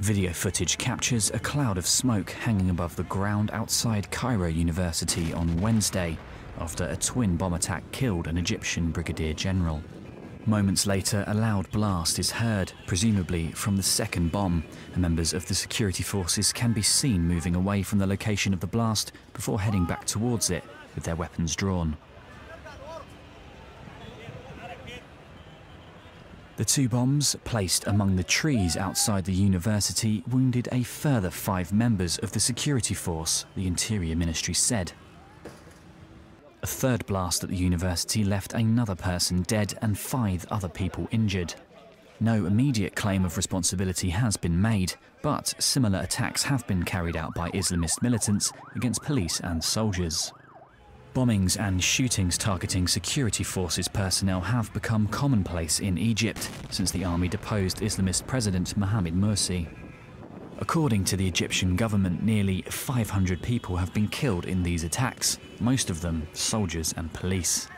Video footage captures a cloud of smoke hanging above the ground outside Cairo University on Wednesday after a twin bomb attack killed an Egyptian brigadier general. Moments later, a loud blast is heard, presumably from the second bomb, and members of the security forces can be seen moving away from the location of the blast before heading back towards it with their weapons drawn. The two bombs, placed among the trees outside the university, wounded a further five members of the security force, the Interior Ministry said. A third blast at the university left another person dead and five other people injured. No immediate claim of responsibility has been made, but similar attacks have been carried out by Islamist militants against police and soldiers. Bombings and shootings targeting security forces personnel have become commonplace in Egypt since the army deposed Islamist President Mohamed Morsi. According to the Egyptian government, nearly 500 people have been killed in these attacks, most of them soldiers and police.